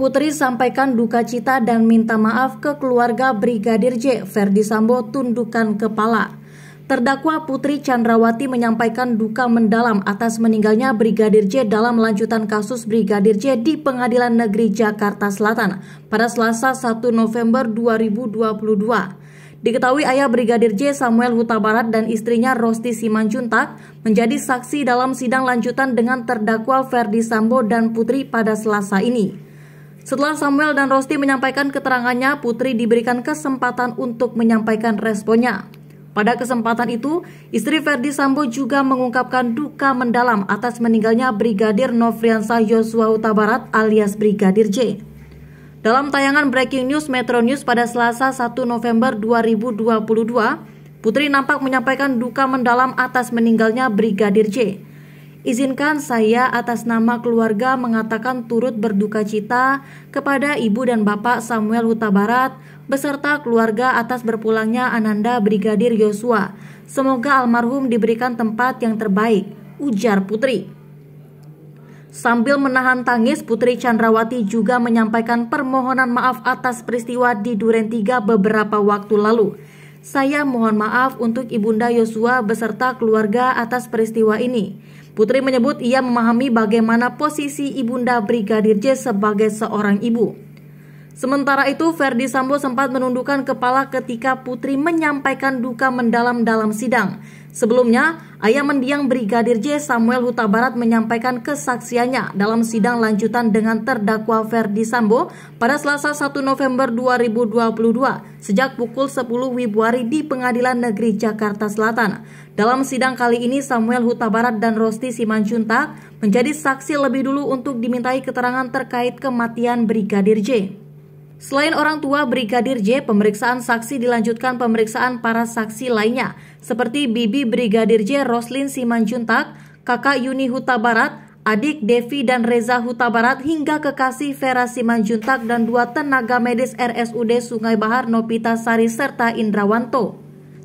Putri sampaikan duka cita dan minta maaf ke keluarga Brigadir J. Ferdi Sambo tundukkan kepala. Terdakwa Putri Chandrawati menyampaikan duka mendalam atas meninggalnya Brigadir J dalam lanjutan kasus Brigadir J di Pengadilan Negeri Jakarta Selatan pada Selasa 1 November 2022. Diketahui ayah Brigadir J Samuel Huta Barat dan istrinya Rosti Simanjuntak menjadi saksi dalam sidang lanjutan dengan terdakwa Ferdi Sambo dan Putri pada Selasa ini. Setelah Samuel dan Rosti menyampaikan keterangannya, Putri diberikan kesempatan untuk menyampaikan responnya. Pada kesempatan itu, istri Ferdi Sambo juga mengungkapkan duka mendalam atas meninggalnya Brigadir Nofriansah Yosua Huta Barat alias Brigadir J. Dalam tayangan Breaking News Metro News pada Selasa 1 November 2022, Putri nampak menyampaikan duka mendalam atas meninggalnya Brigadir J. Izinkan saya atas nama keluarga mengatakan turut berduka cita kepada Ibu dan Bapak Samuel Huta Barat beserta keluarga atas berpulangnya Ananda Brigadir Yosua. Semoga almarhum diberikan tempat yang terbaik, ujar Putri. Sambil menahan tangis, Putri Chandrawati juga menyampaikan permohonan maaf atas peristiwa di Duren 3 beberapa waktu lalu. Saya mohon maaf untuk Ibunda Yosua beserta keluarga atas peristiwa ini. Putri menyebut ia memahami bagaimana posisi Ibunda Brigadir J sebagai seorang ibu. Sementara itu, Ferdi Sambo sempat menundukkan kepala ketika Putri menyampaikan duka mendalam dalam sidang. Sebelumnya, ayah mendiang Brigadir J Samuel Huta Barat menyampaikan kesaksiannya dalam sidang lanjutan dengan terdakwa Ferdi Sambo pada Selasa 1 November 2022 sejak pukul 10 Februari di Pengadilan Negeri Jakarta Selatan. Dalam sidang kali ini Samuel Huta Barat dan Rosti Simanjuntak menjadi saksi lebih dulu untuk dimintai keterangan terkait kematian Brigadir J. Selain orang tua Brigadir J, pemeriksaan saksi dilanjutkan pemeriksaan para saksi lainnya, seperti Bibi Brigadir J Roslin Simanjuntak, kakak Yuni Huta Barat, adik Devi dan Reza Huta Barat hingga kekasih Vera Simanjuntak dan dua tenaga medis RSUD Sungai Bahar Nopita Sari serta Indrawanto.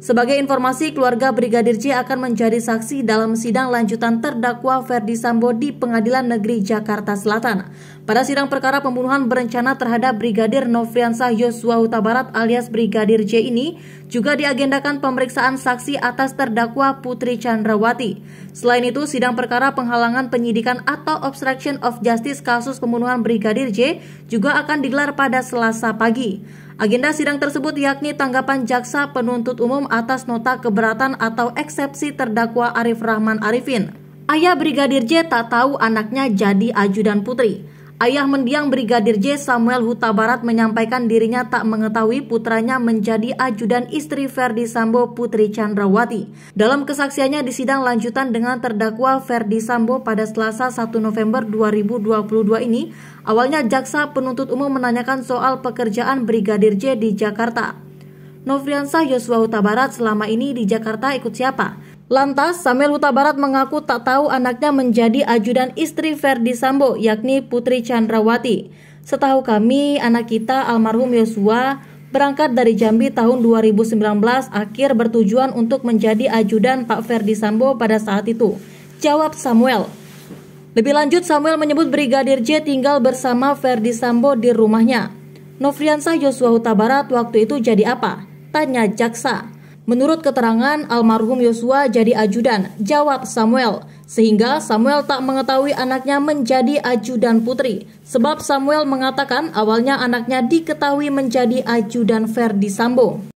Sebagai informasi, keluarga Brigadir J akan menjadi saksi dalam sidang lanjutan terdakwa Ferdi Sambo di Pengadilan Negeri Jakarta Selatan. Pada sidang perkara pembunuhan berencana terhadap Brigadir Nofriansah Yosua Huta Barat alias Brigadir J ini juga diagendakan pemeriksaan saksi atas terdakwa Putri Chandrawati. Selain itu, sidang perkara penghalangan penyidikan atau obstruction of justice kasus pembunuhan Brigadir J juga akan digelar pada Selasa pagi. Agenda sidang tersebut yakni tanggapan jaksa penuntut umum atas nota keberatan atau eksepsi terdakwa Arif Rahman Arifin. Ayah Brigadir J tak tahu anaknya jadi ajudan putri. Ayah mendiang Brigadir J Samuel Huta Barat menyampaikan dirinya tak mengetahui putranya menjadi ajudan istri Ferdi Sambo Putri Chandrawati. Dalam kesaksiannya di sidang lanjutan dengan terdakwa Ferdi Sambo pada Selasa 1 November 2022 ini, awalnya jaksa penuntut umum menanyakan soal pekerjaan Brigadir J di Jakarta. Novriansah Yosua Huta Barat selama ini di Jakarta ikut siapa? Lantas, Samuel Huta Barat mengaku tak tahu anaknya menjadi ajudan istri Ferdi Sambo, yakni Putri Chandrawati. Setahu kami, anak kita almarhum Yosua berangkat dari Jambi tahun 2019 akhir bertujuan untuk menjadi ajudan Pak Ferdi Sambo pada saat itu. Jawab Samuel. Lebih lanjut, Samuel menyebut Brigadir J tinggal bersama Ferdi Sambo di rumahnya. Nofriansah Yosua Huta Barat waktu itu jadi apa? Tanya jaksa. Menurut keterangan almarhum Yosua jadi ajudan, jawab Samuel, sehingga Samuel tak mengetahui anaknya menjadi ajudan putri. Sebab Samuel mengatakan awalnya anaknya diketahui menjadi ajudan Ferdi Sambo.